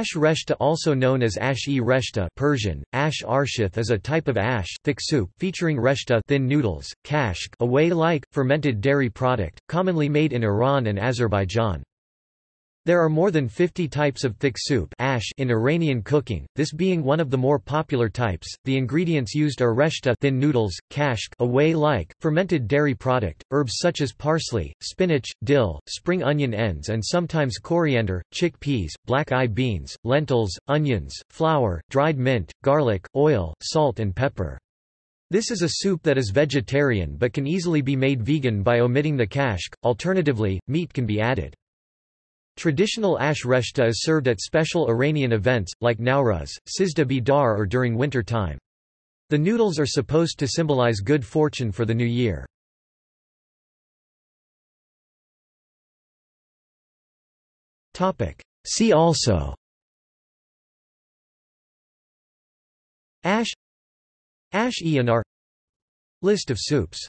Ash reshteh also known as ash-e reshteh Persian, ash arshith is a type of ash, thick soup, featuring reshteh thin noodles, kashk a whey-like, fermented dairy product, commonly made in Iran and Azerbaijan. There are more than 50 types of thick soup ash in Iranian cooking, this being one of the more popular types. The ingredients used are reshteh thin noodles, kashk a whey-like, fermented dairy product, herbs such as parsley, spinach, dill, spring onion ends and sometimes coriander, chickpeas, black eye beans, lentils, onions, flour, dried mint, garlic, oil, salt and pepper. This is a soup that is vegetarian but can easily be made vegan by omitting the kashk, alternatively, meat can be added. Traditional ash reshteh is served at special Iranian events, like Nowruz, Sizdah Bedar or during winter time. The noodles are supposed to symbolize good fortune for the new year. See also Ash Ash-e Anar List of soups